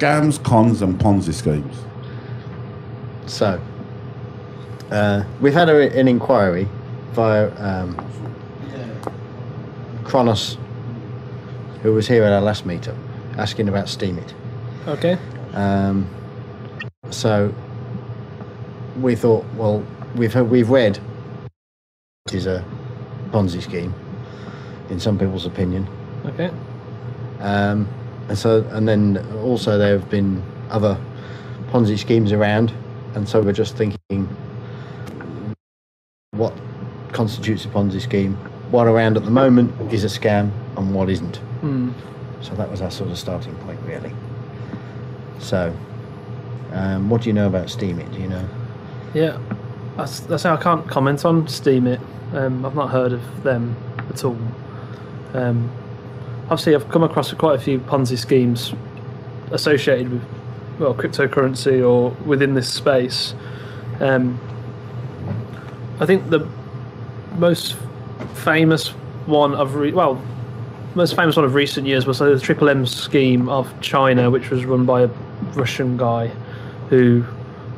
Scams, cons, and Ponzi schemes. So, uh, we've had a, an inquiry via um, Kronos, who was here at our last meetup, asking about Steemit. Okay. Um, so, we thought, well, we've heard, we've read it is a Ponzi scheme, in some people's opinion. Okay. Um, and so, and then also there have been other Ponzi schemes around, and so we're just thinking, what constitutes a Ponzi scheme? What around at the moment is a scam, and what isn't? Hmm. So that was our sort of starting point, really. So, um, what do you know about Steemit? Do you know? Yeah. That's, that's how I can't comment on Steemit. Um, I've not heard of them at all. Um, obviously, I've come across quite a few Ponzi schemes associated with, well, cryptocurrency or within this space. Um, I think the most famous one of re- well, most famous one of recent years was the Triple M scheme of China, which was run by a Russian guy who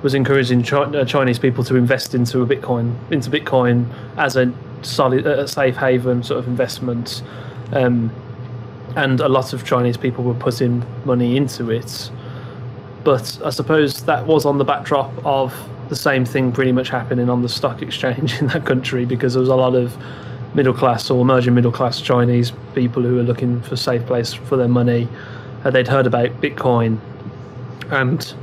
was encouraging uh, Chinese people to invest into a Bitcoin into Bitcoin as a solid, a safe haven sort of investment. Um, and a lot of Chinese people were putting money into it. But I suppose that was on the backdrop of the same thing pretty much happening on the stock exchange in that country because there was a lot of middle class or emerging middle class Chinese people who were looking for a safe place for their money. Uh, they'd heard about Bitcoin and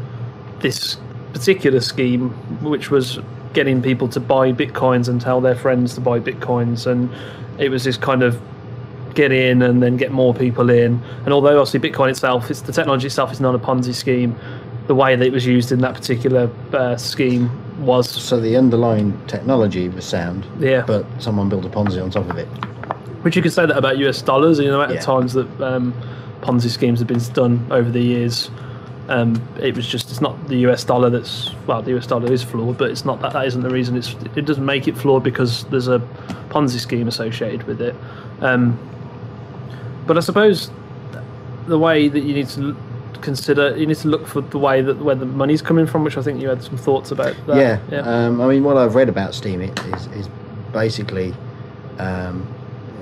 this particular scheme, which was getting people to buy bitcoins and tell their friends to buy bitcoins, and it was this kind of get in and then get more people in. And although obviously Bitcoin itself, it's the technology itself is not a Ponzi scheme. The way that it was used in that particular uh, scheme was So the underlying technology was sound, yeah. but someone built a Ponzi on top of it. Which you could say that about US dollars. You know, at Yeah. the times that um, Ponzi schemes have been done over the years, um, it was just it's not the US dollar that's well, the US dollar is flawed, but it's not that that isn't the reason. It's it doesn't make it flawed because there's a Ponzi scheme associated with it. Um, but I suppose the way that you need to consider you need to look for the way that where the money's coming from, which I think you had some thoughts about. That. yeah. yeah. Um, I mean, what I've read about Steem is, is basically um,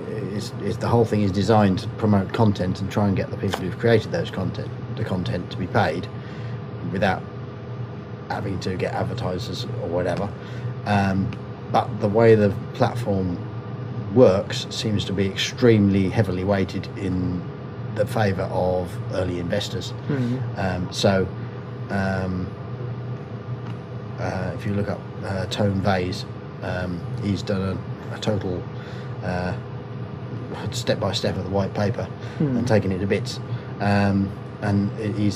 is, is the whole thing is designed to promote content and try and get the people who've created those content the content to be paid without having to get advertisers or whatever. Um, but the way the platform works seems to be extremely heavily weighted in the favour of early investors. Mhm. Um, so, um, uh, if you look up uh, Tone Vays, um, he's done a, a total uh, step by step of the white paper Hmm. and taken it to bits. Um, and he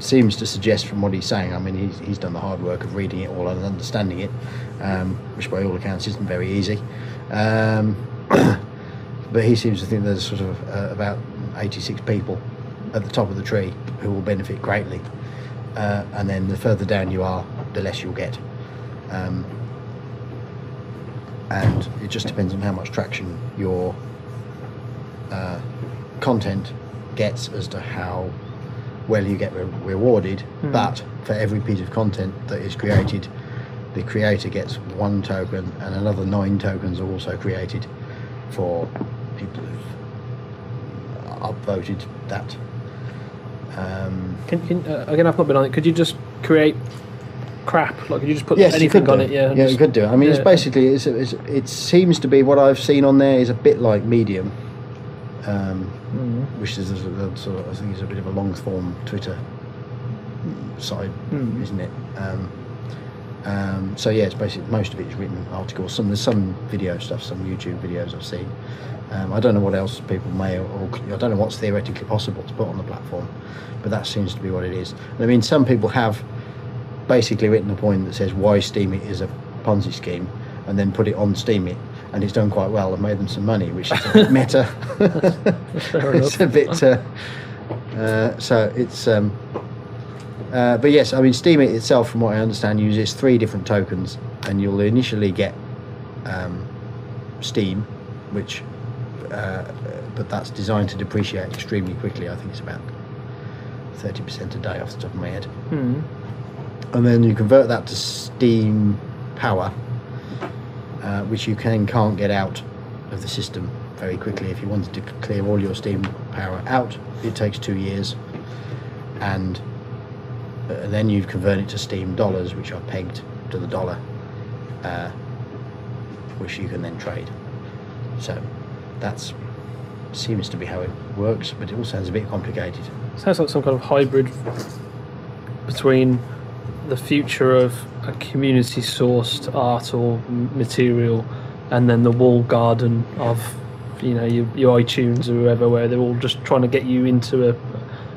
seems to suggest from what he's saying, I mean, he's, he's done the hard work of reading it all and understanding it, um, which by all accounts isn't very easy. Um, but he seems to think there's sort of uh, about 86 people at the top of the tree who will benefit greatly. Uh, and then the further down you are, the less you'll get. Um, and it just depends on how much traction your uh, content gets as to how well you get re- rewarded. Hmm. But for every piece of content that is created, the creator gets one token, and another nine tokens are also created for people who've upvoted that. Um, Can, can, uh, again, I've not been on it. Could you just create crap? Like, could you just put yes, anything on it? Yeah, yeah, just- you could do. it. I mean, it's basically it's, it's, it seems to be what I've seen on there is a bit like Medium, um, Mm. which is a, a sort of I think is a bit of a long form Twitter side, Mm. isn't it? Um, um, so yeah, it's basically most of it is written articles. Some there's some video stuff, some YouTube videos I've seen. Um, I don't know what else people may, or, or I don't know what's theoretically possible to put on the platform, but that seems to be what it is. And I mean, some people have basically written a point that says why Steemit is a Ponzi scheme, and then put it on Steemit, and it's done quite well and made them some money, which is a bit meta. it's a bit. Uh, uh, so it's. Um, uh, but yes, I mean, Steemit itself, from what I understand, uses three different tokens, and you'll initially get um, Steem, which, uh, but that's designed to depreciate extremely quickly. I think it's about thirty percent a day off the top of my head. Hmm. and then you convert that to Steem Power, uh, which you can can't get out of the system very quickly. If you wanted to clear all your Steem Power out, it takes two years, and uh, then you'd convert it to Steem Dollars, which are pegged to the dollar, uh, which you can then trade. So that's seems to be how it works, but it all sounds a bit complicated. Sounds like some kind of hybrid between the future of a community sourced art or material and then the wall garden of you know your, your iTunes or whoever where they're all just trying to get you into a,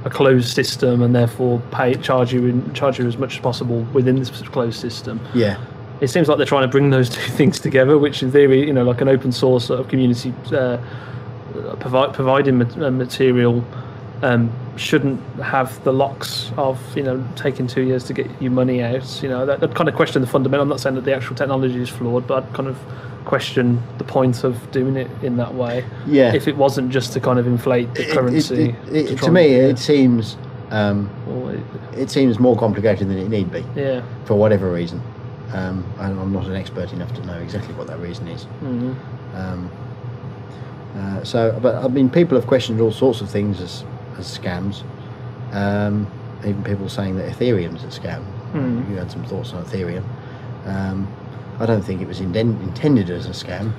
a closed system and therefore pay charge you in, charge you as much as possible within this closed system. Yeah, it seems like they're trying to bring those two things together, which in theory, you know, like an open source sort of community uh, provide, providing uh, material um, shouldn't have the locks of you know taking two years to get your money out. You know, that, that kind of question the fundamental. I'm not saying that the actual technology is flawed, but I'd kind of question the point of doing it in that way. yeah. If it wasn't just to kind of inflate the It- currency. it- it- to to, me, and- it seems um, it- seems more complicated than it need be yeah. for whatever reason. Um, and I'm not an expert enough to know exactly what that reason is. Mhm. Um, uh, so, but I mean, people have questioned all sorts of things as as scams. Um, even people saying that Ethereum's a scam. Hmm. You had some thoughts on Ethereum. Um, I don't think it was inden- intended as a scam.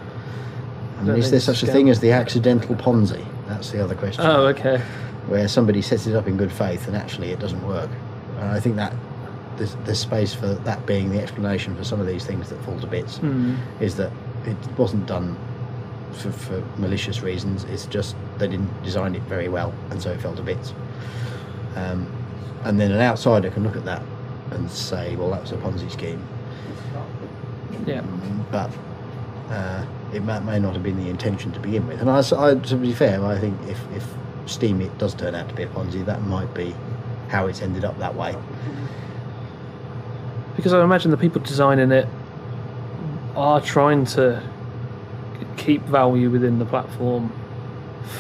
I mean, is there such a thing as the accidental Ponzi? That's the other question. Oh, okay. where somebody sets it up in good faith and actually it doesn't work. And I think that there's, there's space for that being the explanation for some of these things that fall to bits. Hmm. Is that it wasn't done for, for malicious reasons. It's just they didn't design it very well, and so it fell to bits. Um, and then an outsider can look at that and say, "Well, that was a Ponzi scheme," Yeah. but uh, it may, may not have been the intention to begin with. And I, I- to be fair, I think if, if Steemit does turn out to be a Ponzi, that might be how it's ended up that way. because I imagine the people designing it are trying to keep value within the platform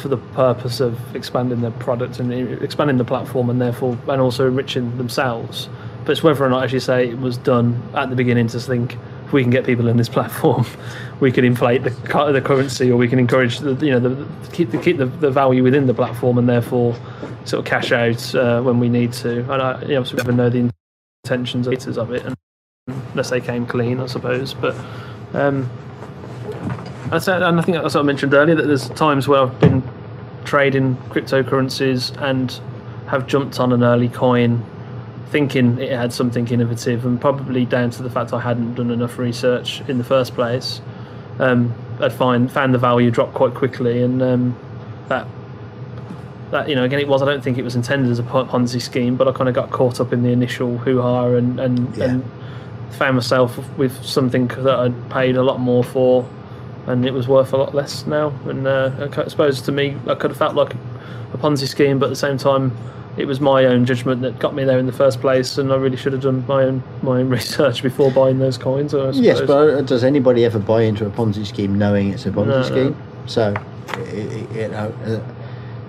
for the purpose of expanding their product and expanding the platform and therefore and also enriching themselves. But it's whether or not, as you say, it was done at the beginning to think if we can get people in this platform, we can inflate the the currency or we can encourage the you know the keep the keep the, the value within the platform and therefore sort of cash out uh, when we need to. And I you know, we never know the intentions of it, unless they came clean, I suppose. But um, and I think that's what I mentioned earlier that there's times where I've been trading cryptocurrencies and have jumped on an early coin, thinking it had something innovative, and probably down to the fact I hadn't done enough research in the first place. Um, I'd find found the value drop quite quickly, and um, that that you know again it was I don't think it was intended as a Ponzi scheme, but I kind of got caught up in the initial hoo ha and and, Yeah. and found myself with something that I'd paid a lot more for, and it was worth a lot less now. And uh, I suppose to me, I could have felt like a Ponzi scheme, but at the same time, it was my own judgment that got me there in the first place, and I really should have done my own my own research before buying those coins. Yes, but uh, does anybody ever buy into a Ponzi scheme knowing it's a Ponzi No, no. scheme? So, i- i- you know, uh,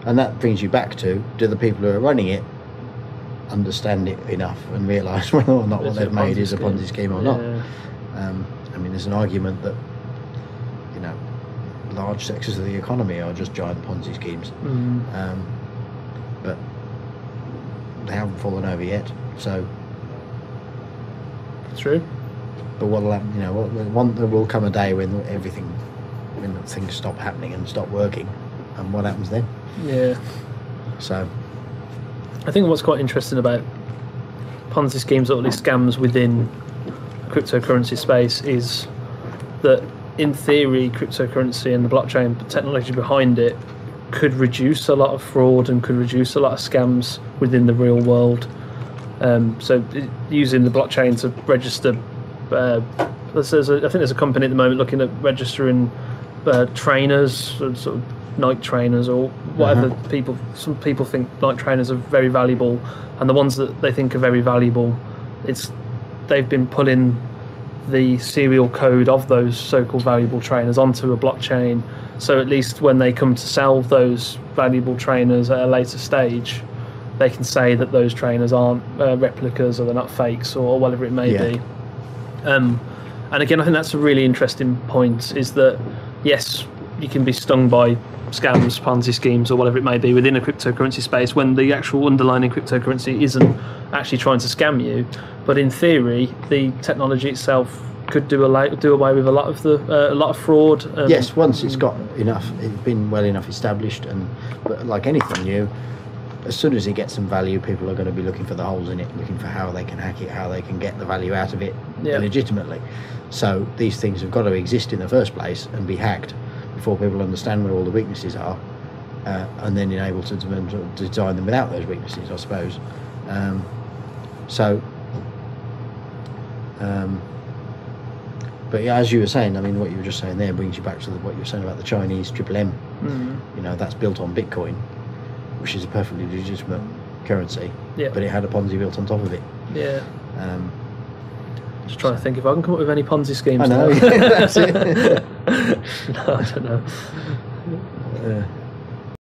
and that brings you back to: do the people who are running it understand it enough and realise whether or not what It's a they've made Ponzi is a Ponzi scheme or Yeah. not? Um, I mean, there's an argument that large sectors of the economy are just giant Ponzi schemes, Mm. um, but they haven't fallen over yet. So, True. but what'll happen? You know, what- one there will come a day when everything, when things stop happening and stop working, and what happens then? Yeah. So, I think what's quite interesting about Ponzi schemes or at least scams within cryptocurrency space is that in theory cryptocurrency and the blockchain technology behind it could reduce a lot of fraud and could reduce a lot of scams within the real world. Um, so using the blockchain to register, uh, there's, a, I think there's a company at the moment looking at registering uh, trainers, sort of Nike trainers or whatever people. Some people think Nike trainers are very valuable, and the ones that they think are very valuable, it's they've been pulling the serial code of those so-called valuable trainers onto a blockchain. So at least when they come to sell those valuable trainers at a later stage, they can say that those trainers aren't uh, replicas or they're not fakes or whatever it may Yeah. be. Um, and again, I think that's a really interesting point. Is that yes, you can be stung by scams, Ponzi schemes, or whatever it may be within a cryptocurrency space when the actual underlying cryptocurrency isn't actually trying to scam you. But in theory, the technology itself could do a do away with a lot of the uh, a lot of fraud. Um, yes, once it's got enough, it's been well enough established, and but like anything new, as soon as it gets some value, people are going to be looking for the holes in it, looking for how they can hack it, how they can get the value out of it Yeah. legitimately. So these things have got to exist in the first place and be hacked before people understand where all the weaknesses are, uh, and then you're to, to design them without those weaknesses, I suppose. Um, so. Um, but yeah, as you were saying, I mean, what you were just saying there brings you back to the, what you were saying about the Chinese Triple M. Mm. You know, that's built on Bitcoin, which is a perfectly legitimate currency, Yeah. but it had a Ponzi built on top of it. Yeah. Um, Just trying to think if I can come up with any Ponzi schemes. I know, now. that's it. no, I don't know. uh,